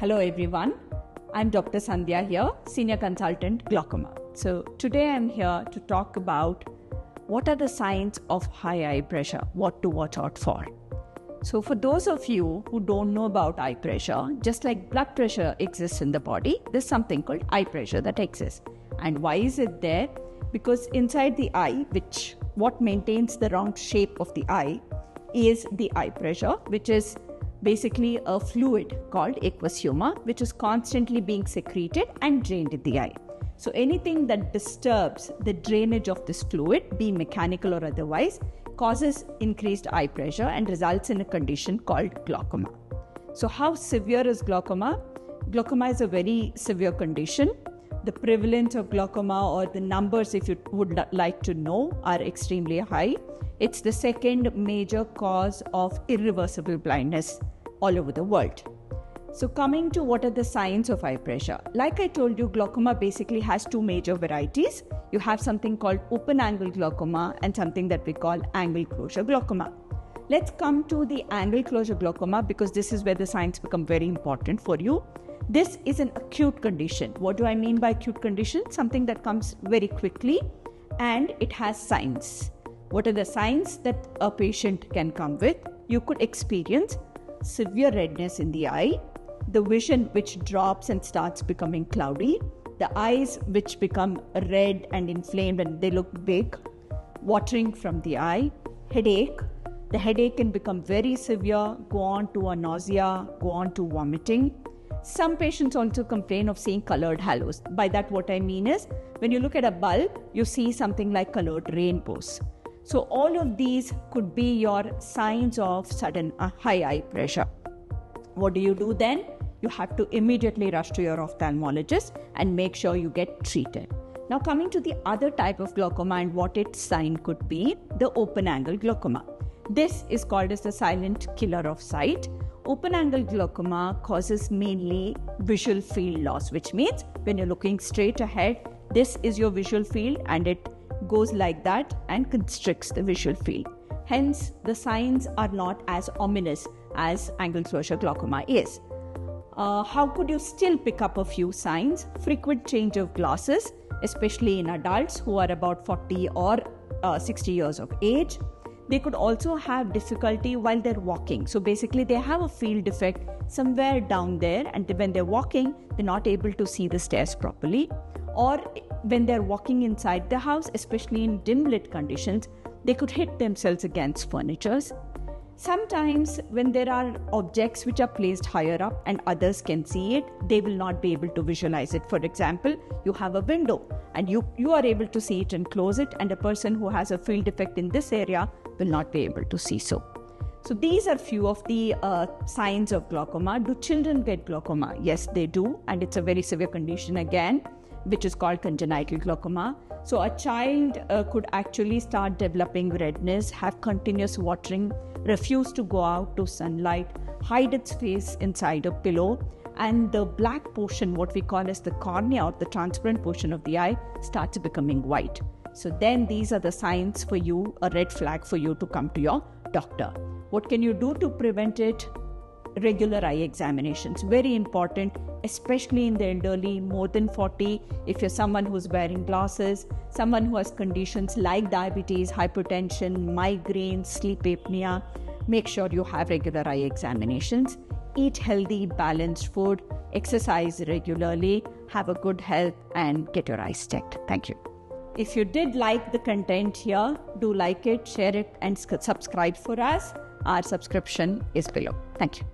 Hello everyone. I'm Dr. Sandhya here, senior consultant glaucoma. So today I'm here to talk about what are the signs of high eye pressure, what to watch out for. So for those of you who don't know about eye pressure, just like blood pressure exists in the body, there's something called eye pressure that exists. And why is it there? Because inside the eye, which what maintains the round shape of the eye is the eye pressure, which is basically a fluid called aqueous humor, which is constantly being secreted and drained in the eye. So, anything that disturbs the drainage of this fluid, be mechanical or otherwise, causes increased eye pressure and results in a condition called glaucoma. So, how severe is glaucoma? Glaucoma is a very severe condition. The prevalence of glaucoma, or the numbers, if you would like to know, are extremely high. It's the second major cause of irreversible blindness all over the world. So, coming to what are the signs of eye pressure? Like I told you, glaucoma basically has two major varieties. You have something called open angle glaucoma and something that we call angle closure glaucoma. Let's come to the angle closure glaucoma because this is where the signs become very important for you. This is an acute condition. What do I mean by acute condition? Something that comes very quickly and it has signs. What are the signs that a patient can come with? You could experience severe redness in the eye, the vision which drops and starts becoming cloudy, the eyes which become red and inflamed and they look big, watering from the eye, headache. The headache can become very severe, go on to a nausea, go on to vomiting. Some patients also complain of seeing colored halos. By that, what I mean is when you look at a bulb, you see something like colored rainbows. So, all of these could be your signs of sudden uh, high eye pressure. What do you do then? You have to immediately rush to your ophthalmologist and make sure you get treated. Now, coming to the other type of glaucoma and what its sign could be the open angle glaucoma. This is called as the silent killer of sight. Open angle glaucoma causes mainly visual field loss, which means when you're looking straight ahead, this is your visual field and it goes like that and constricts the visual field. Hence, the signs are not as ominous as angle closure glaucoma is. Uh, how could you still pick up a few signs? Frequent change of glasses, especially in adults who are about 40 or uh, 60 years of age. They could also have difficulty while they're walking. So basically, they have a field defect somewhere down there, and when they're walking, they're not able to see the stairs properly or when they're walking inside the house, especially in dim lit conditions, they could hit themselves against furnitures. Sometimes, when there are objects which are placed higher up and others can see it, they will not be able to visualize it. For example, you have a window and you, you are able to see it and close it, and a person who has a field defect in this area will not be able to see so. So, these are few of the uh, signs of glaucoma. Do children get glaucoma? Yes, they do, and it's a very severe condition again which is called congenital glaucoma. So, a child uh, could actually start developing redness, have continuous watering, refuse to go out to sunlight, hide its face inside a pillow, and the black portion, what we call as the cornea or the transparent portion of the eye, starts becoming white. So, then these are the signs for you, a red flag for you to come to your doctor. What can you do to prevent it? Regular eye examinations, very important especially in the elderly, more than 40, if you're someone who's wearing glasses, someone who has conditions like diabetes, hypertension, migraine, sleep apnea, make sure you have regular eye examinations. Eat healthy, balanced food, exercise regularly, have a good health, and get your eyes checked. Thank you. If you did like the content here, do like it, share it, and subscribe for us. Our subscription is below. Thank you.